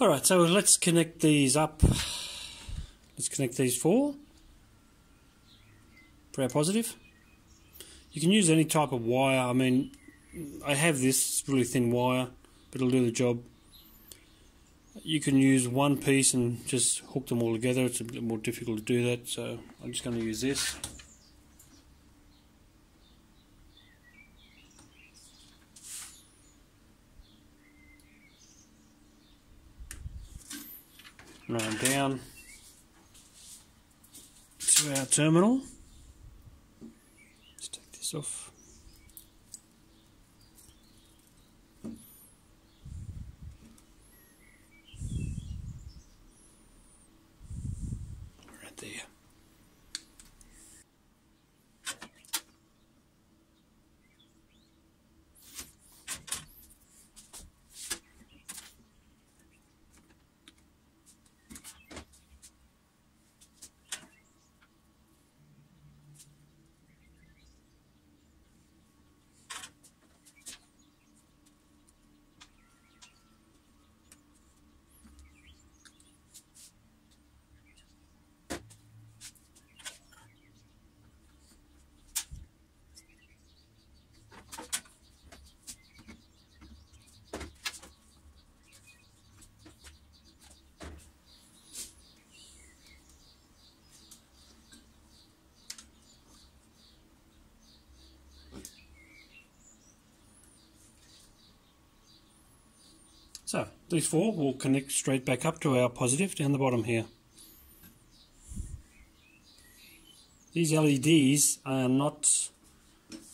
Alright, so let's connect these up. Let's connect these four for our positive. You can use any type of wire. I mean, I have this really thin wire, but it'll do the job. You can use one piece and just hook them all together. It's a bit more difficult to do that, so I'm just going to use this. Run down to our terminal. Let's take this off. Right there. So these four will connect straight back up to our positive down the bottom here. These LEDs are not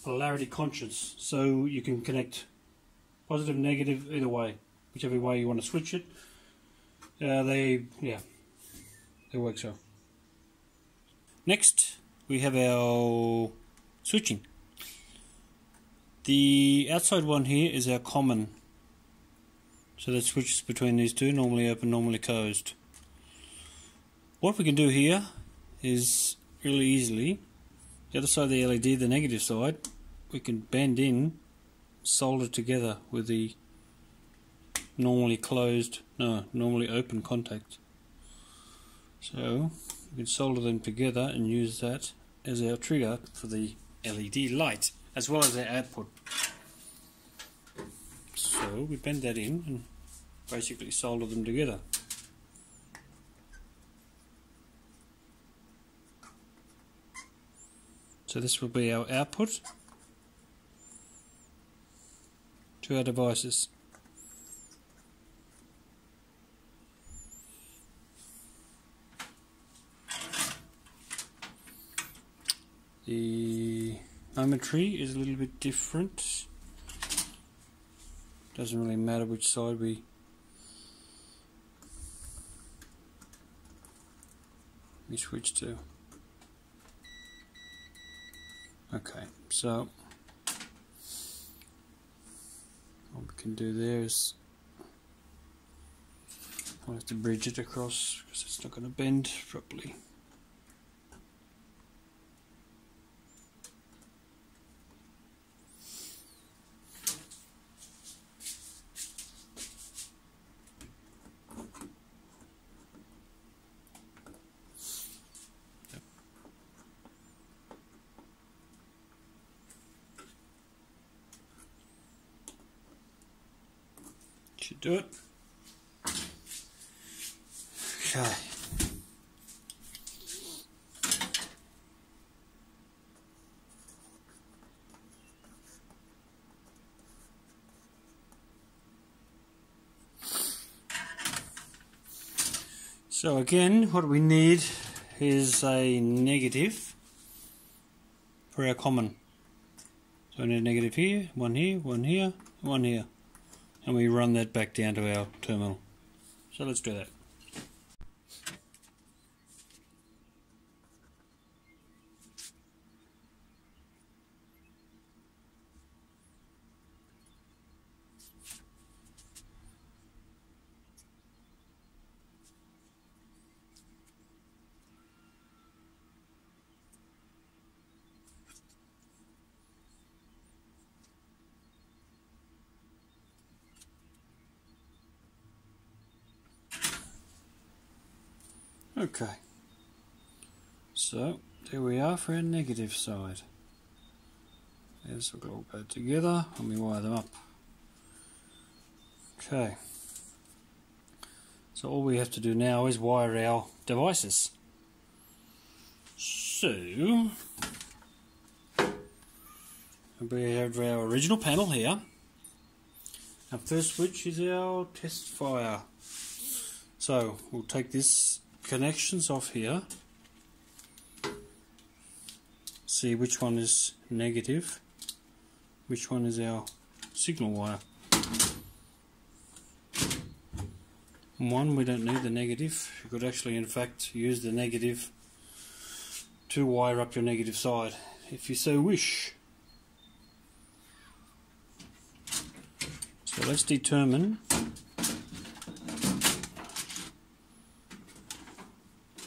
polarity conscious, so you can connect positive, negative, either way, whichever way you want to switch it. Uh, they, yeah, they work so. Next, we have our switching. The outside one here is our common so that switches between these two, normally open, normally closed. What we can do here is really easily, the other side of the LED, the negative side, we can bend in, solder together with the normally closed, no, normally open contact. So we can solder them together and use that as our trigger for the LED light, as well as our output. So we bend that in and basically solder them together. So this will be our output to our devices. The geometry is a little bit different. Doesn't really matter which side we we switch to. Okay, so what we can do there is I'll have to bridge it across because it's not going to bend properly. Should do it. Okay. So again, what we need is a negative for our common. So we need a negative here, one here, one here, one here and we run that back down to our terminal. So let's do that. Okay. So, there we are for our negative side. Let's all go together and we wire them up. Okay. So all we have to do now is wire our devices. So, we have our original panel here. Our first switch is our test fire. So we'll take this connections off here. See which one is negative, which one is our signal wire. One, we don't need the negative. You could actually, in fact, use the negative to wire up your negative side, if you so wish. So let's determine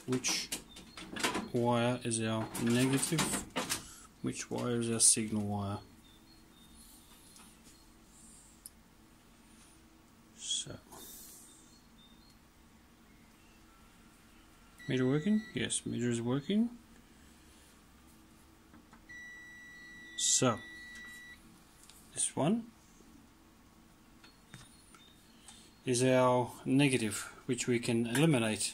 which wire is our negative, which wire is our signal wire. So, meter working? Yes, meter is working. So, this one is our negative, which we can eliminate.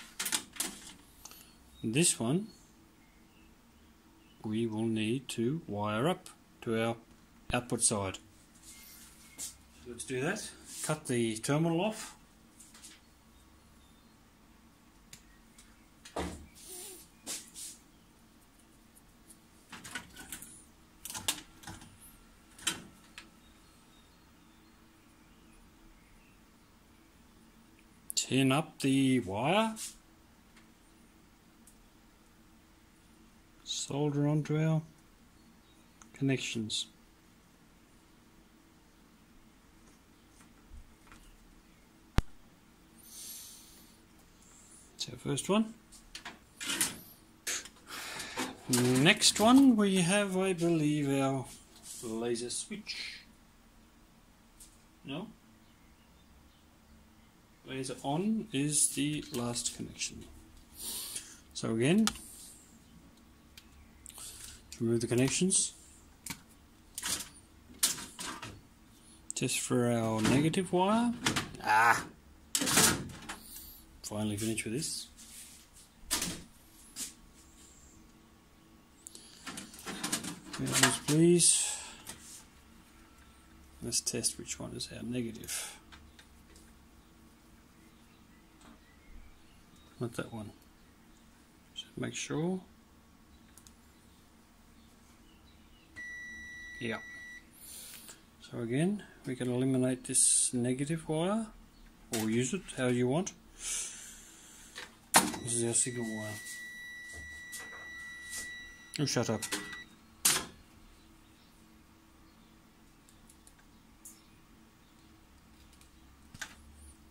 This one we will need to wire up to our output side. Let's do that. Cut the terminal off. tin up the wire, solder onto our connections. That's our first one. Next one we have, I believe, our laser switch. No? laser on is the last connection. So again, remove the connections. Just for our negative wire. Ah! Finally finished with this. please. Let's test which one is our negative. not that one. Just make sure. Yeah. So again, we can eliminate this negative wire, or use it how you want. This is our signal wire. Oh, shut up.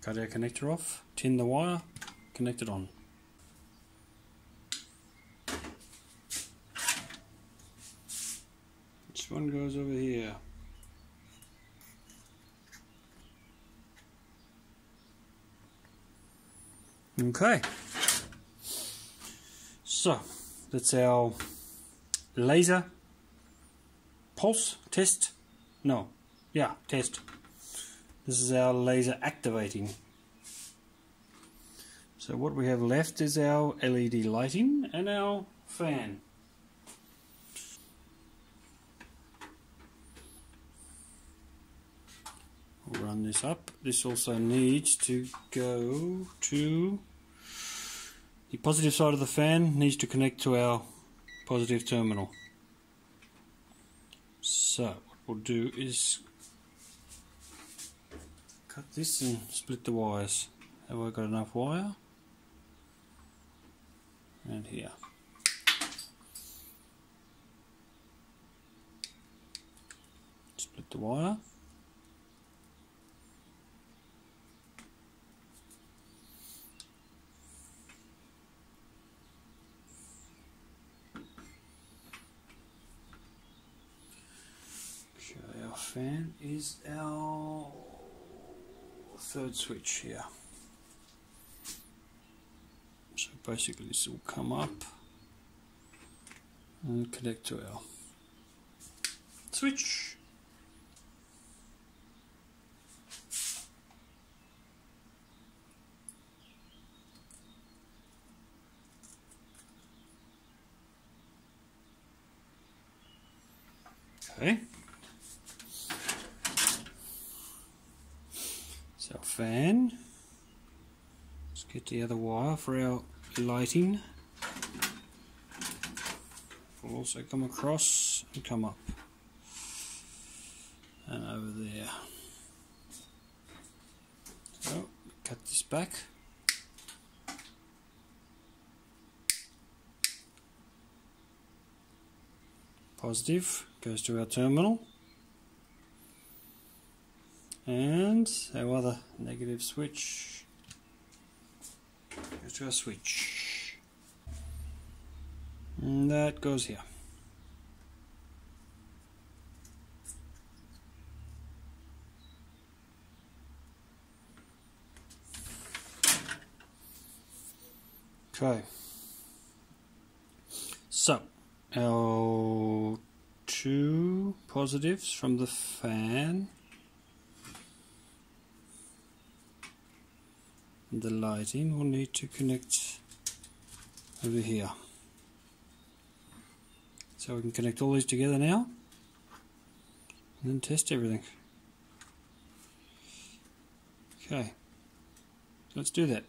Cut our connector off, tin the wire, connect it on. This one goes over here. Okay. So, that's our laser pulse test. No, yeah, test. This is our laser activating so what we have left is our LED lighting and our fan. We'll run this up. This also needs to go to the positive side of the fan needs to connect to our positive terminal. So what we'll do is cut this and split the wires. Have I got enough wire? and here. Split the wire. Okay, our fan is our third switch here. So basically this will come up and connect to our switch. Okay. So fan. Let's get the other wire for our lighting. Will also come across and come up and over there. So cut this back. Positive goes to our terminal and our other negative switch. Goes to our switch. And that goes here. Okay. So our two positives from the fan the lighting will need to connect over here. So we can connect all these together now and then test everything. Okay. Let's do that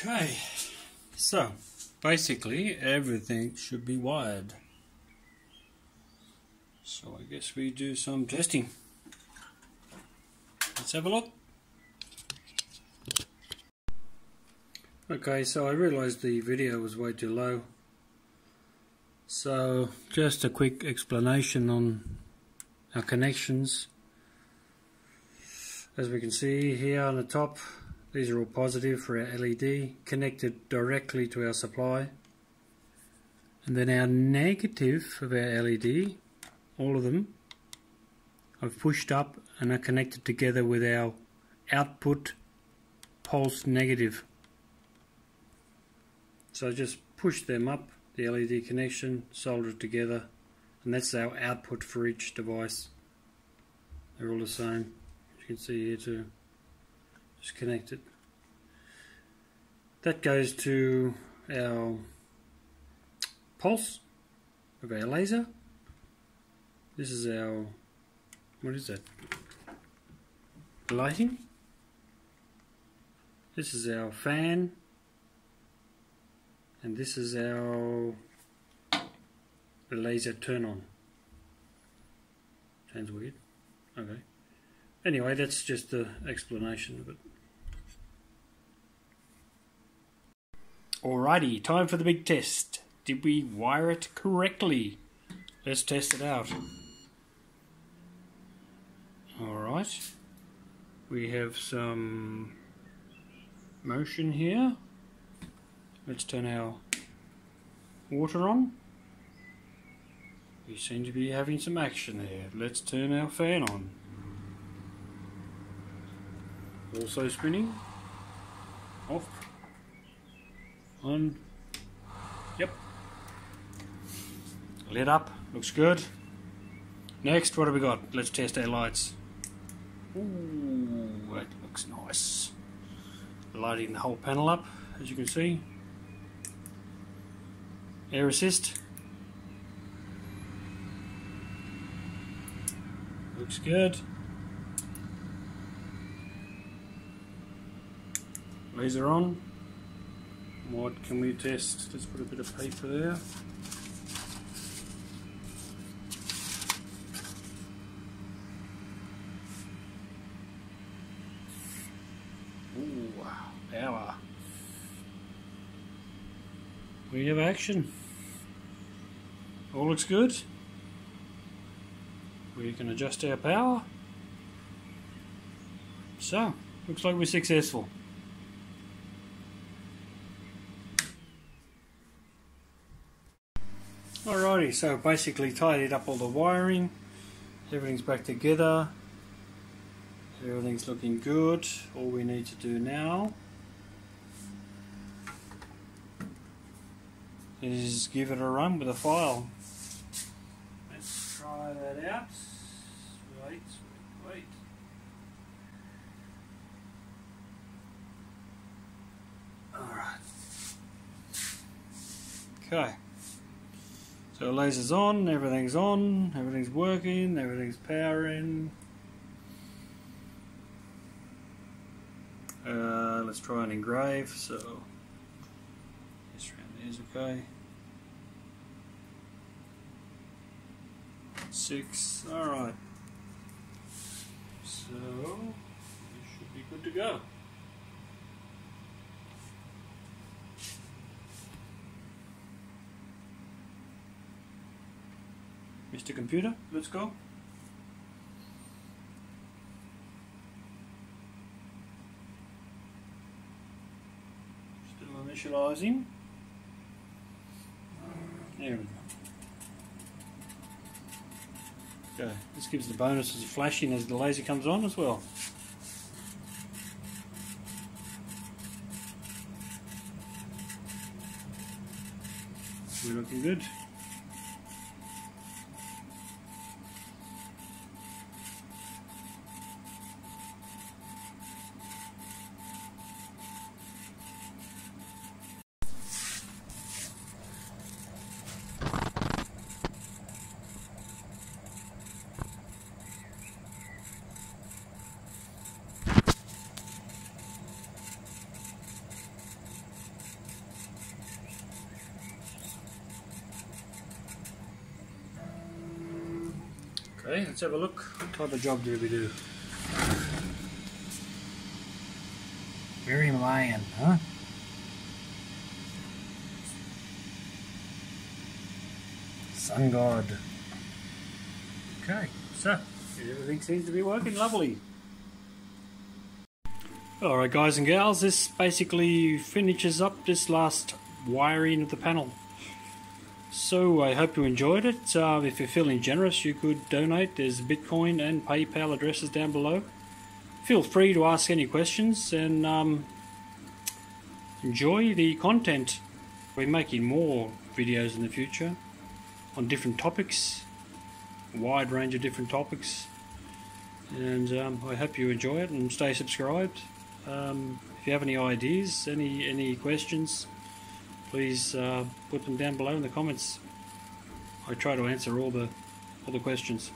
Okay, so basically everything should be wired. So I guess we do some testing. Let's have a look. Okay, so I realized the video was way too low. So just a quick explanation on our connections. As we can see here on the top these are all positive for our LED, connected directly to our supply. And then our negative of our LED, all of them, I've pushed up and are connected together with our output pulse negative. So I just push them up, the LED connection, solder it together, and that's our output for each device. They're all the same, as you can see here too just connect it. That goes to our pulse of our laser. This is our, what is that? Lighting. This is our fan. And this is our laser turn on. Sounds weird. Okay. Anyway, that's just the explanation of it. Alrighty, time for the big test. Did we wire it correctly? let's test it out. Alright, we have some motion here. Let's turn our water on. We seem to be having some action here. Let's turn our fan on. Also spinning. Off. On. Yep. Lit up. Looks good. Next, what have we got? Let's test our lights. Ooh, that looks nice. Lighting the whole panel up, as you can see. Air assist. Looks good. Laser on. What can we test? Let's put a bit of paper there. Power. We have action. All looks good. We can adjust our power. So, looks like we're successful. Alrighty, so basically tidied up all the wiring. Everything's back together. Everything's looking good. All we need to do now is give it a run with a file. Let's try that out. Wait, wait, wait. Alright. Okay. So laser's on, everything's on, everything's working, everything's powering. Uh, let's try and engrave. So this round is okay. Six. All right. So we should be good to go. Computer, let's go. Still initializing. There we go. Okay, this gives the bonuses of flashing as the laser comes on as well. We're looking good. Okay, let's have a look. What type of job do we do? Very lion, huh? Sun God. Okay, so everything seems to be working lovely. Alright guys and gals, this basically finishes up this last wiring of the panel. So I hope you enjoyed it. Uh, if you're feeling generous, you could donate. There's Bitcoin and PayPal addresses down below. Feel free to ask any questions and um, enjoy the content. We're making more videos in the future on different topics, wide range of different topics. And um, I hope you enjoy it and stay subscribed. Um, if you have any ideas, any any questions, please uh, put them down below in the comments. I try to answer all the all the questions.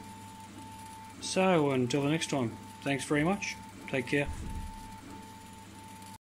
So until the next time, thanks very much. Take care.